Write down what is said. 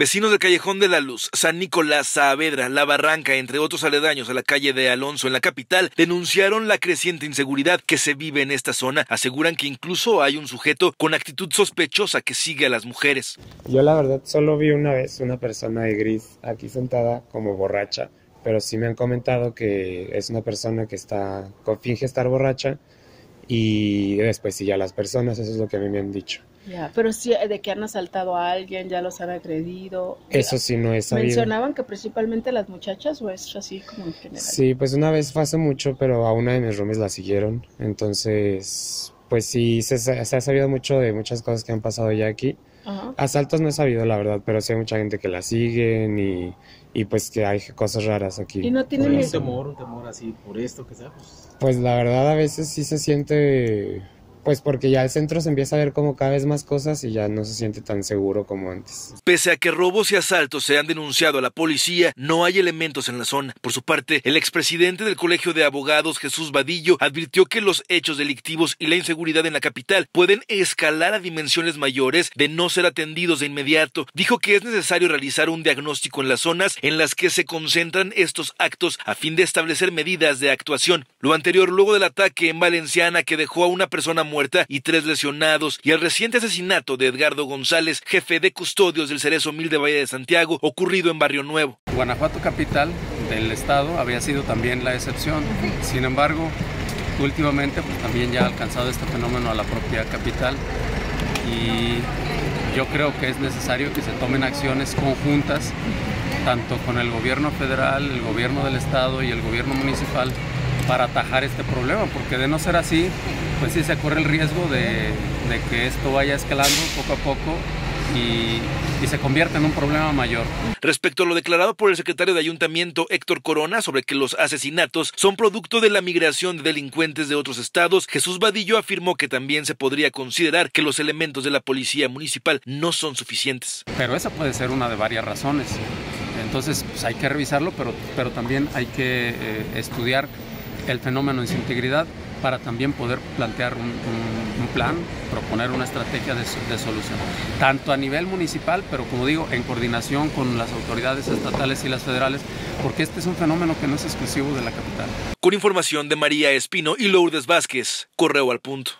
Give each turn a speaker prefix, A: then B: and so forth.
A: Vecinos del Callejón de la Luz, San Nicolás, Saavedra, La Barranca, entre otros aledaños a la calle de Alonso en la capital, denunciaron la creciente inseguridad que se vive en esta zona. Aseguran que incluso hay un sujeto con actitud sospechosa que sigue a las mujeres.
B: Yo la verdad solo vi una vez una persona de gris aquí sentada como borracha, pero sí me han comentado que es una persona que está finge estar borracha y después sí ya las personas, eso es lo que a mí me han dicho.
C: Ya, pero sí, de que han asaltado a alguien, ya los han agredido.
B: Eso sí no es sabido.
C: ¿Mencionaban que principalmente las muchachas o es así como en general?
B: Sí, pues una vez fue hace mucho, pero a una de mis roomies la siguieron. Entonces, pues sí, se, se, ha sabido mucho de muchas cosas que han pasado ya aquí. Asaltos no he sabido, la verdad, pero sí hay mucha gente que la siguen y, y pues que hay cosas raras aquí.
C: ¿Y no tienen
D: un temor, un temor así por esto que sea?
B: Pues... pues la verdad a veces sí se siente pues porque ya el centro se empieza a ver como cada vez más cosas y ya no se siente tan seguro como antes.
A: Pese a que robos y asaltos se han denunciado a la policía, no hay elementos en la zona. Por su parte, el expresidente del Colegio de Abogados, Jesús Vadillo, advirtió que los hechos delictivos y la inseguridad en la capital pueden escalar a dimensiones mayores de no ser atendidos de inmediato. Dijo que es necesario realizar un diagnóstico en las zonas en las que se concentran estos actos a fin de establecer medidas de actuación. Lo anterior luego del ataque en Valenciana que dejó a una persona muerta y tres lesionados, y el reciente asesinato de Edgardo González, jefe de custodios del Cerezo Mil de Valle de Santiago, ocurrido en Barrio Nuevo.
E: Guanajuato capital del estado había sido también la excepción. Sin embargo, últimamente pues, también ya ha alcanzado este fenómeno a la propia capital y yo creo que es necesario que se tomen acciones conjuntas tanto con el gobierno federal, el gobierno del estado y el gobierno municipal para atajar este problema, porque de no ser así, pues sí se corre el riesgo de, que esto vaya escalando poco a poco y, y, se convierta en un problema mayor.
A: Respecto a lo declarado por el secretario de Ayuntamiento Héctor Corona sobre que los asesinatos son producto de la migración de delincuentes de otros estados, Jesús Vadillo afirmó que también se podría considerar que los elementos de la policía municipal no son suficientes.
E: Pero esa puede ser una de varias razones. Entonces pues hay que revisarlo, pero, pero también hay que eh, estudiar el fenómeno en su integridad para también poder plantear un, plan, proponer una estrategia de, de, solución, tanto a nivel municipal, pero como digo, en coordinación con las autoridades estatales y las federales, porque este es un fenómeno que no es exclusivo de la capital.
A: Con información de María Espino y Lourdes Vázquez, correo al punto.